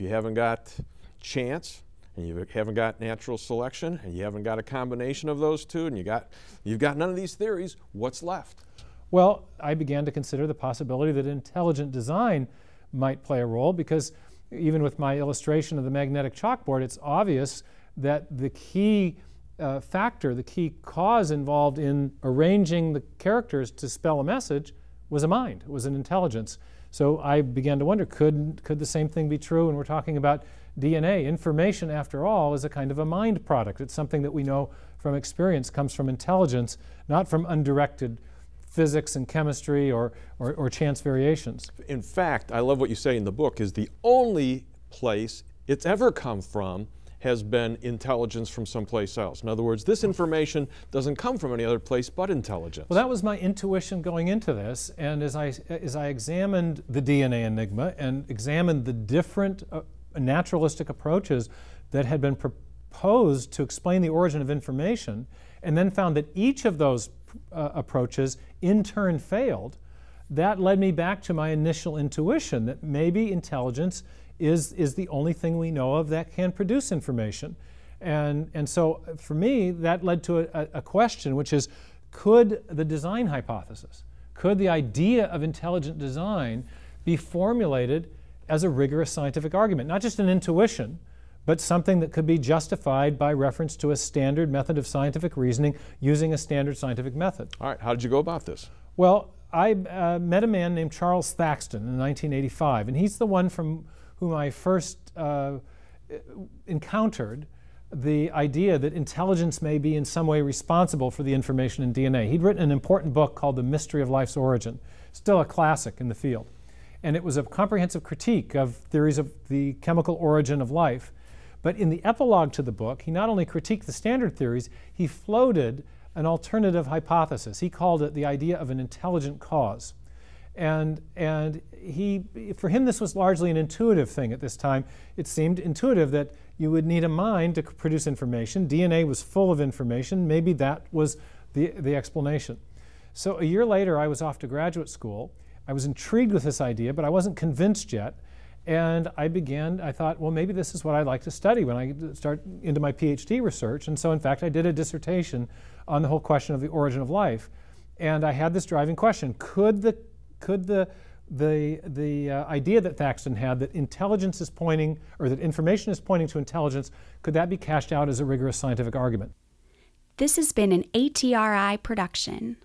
you haven't got chance, and you haven't got natural selection, and you haven't got a combination of those two, and you got, you've got none of these theories, what's left? Well, I began to consider the possibility that intelligent design might play a role because even with my illustration of the magnetic chalkboard, it's obvious that the key uh, factor, the key cause involved in arranging the characters to spell a message was a mind, it was an intelligence. So I began to wonder could, could the same thing be true when we're talking about DNA? Information, after all, is a kind of a mind product. It's something that we know from experience comes from intelligence, not from undirected physics and chemistry or, or, or chance variations. In fact, I love what you say in the book, is the only place it's ever come from has been intelligence from someplace else. In other words, this information doesn't come from any other place but intelligence. Well, that was my intuition going into this, and as I, as I examined the DNA enigma and examined the different uh, naturalistic approaches that had been proposed to explain the origin of information, and then found that each of those uh, approaches in turn failed, that led me back to my initial intuition that maybe intelligence is, is the only thing we know of that can produce information. And, and so uh, for me, that led to a, a question, which is could the design hypothesis, could the idea of intelligent design be formulated as a rigorous scientific argument? Not just an intuition, but something that could be justified by reference to a standard method of scientific reasoning using a standard scientific method. All right, how did you go about this? Well, I uh, met a man named Charles Thaxton in 1985, and he's the one from whom I first uh, encountered the idea that intelligence may be in some way responsible for the information in DNA. He'd written an important book called The Mystery of Life's Origin, still a classic in the field. And it was a comprehensive critique of theories of the chemical origin of life. But in the epilogue to the book, he not only critiqued the standard theories, he floated an alternative hypothesis. He called it the idea of an intelligent cause. And, and he, for him, this was largely an intuitive thing at this time. It seemed intuitive that you would need a mind to produce information. DNA was full of information. Maybe that was the, the explanation. So a year later, I was off to graduate school. I was intrigued with this idea, but I wasn't convinced yet. And I began, I thought, well, maybe this is what I'd like to study when I start into my PhD research. And so, in fact, I did a dissertation on the whole question of the origin of life. And I had this driving question could the, could the, the, the uh, idea that Thaxton had that intelligence is pointing, or that information is pointing to intelligence, could that be cashed out as a rigorous scientific argument? This has been an ATRI production.